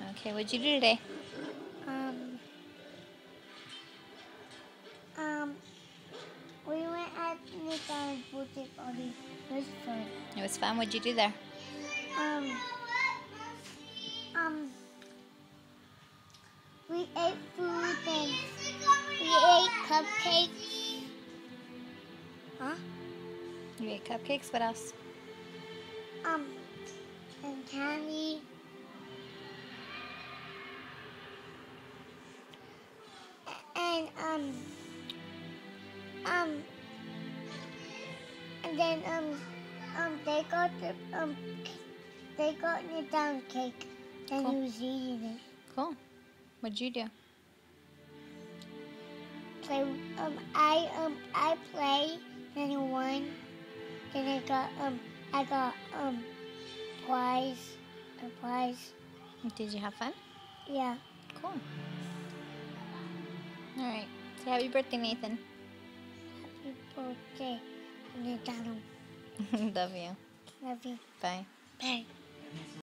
Okay, what'd you do today? Um, um, we went at McDonald's birthday party. It was fun. It was fun. What'd you do there? Um, um, we ate food and we ate cupcakes. Huh? You ate cupcakes. What else? Um, um, um, and then um, um, they got the um, they got the down cake, and Cool. he was eating it. Cool. What'd you do? Play um, I um, I play, then I won. Then I got um, I got um, prize, a prize. Did you have fun? Yeah. Cool. Say happy birthday, Nathan. Happy birthday, McDonald. Love you. Love you. Bye. Bye.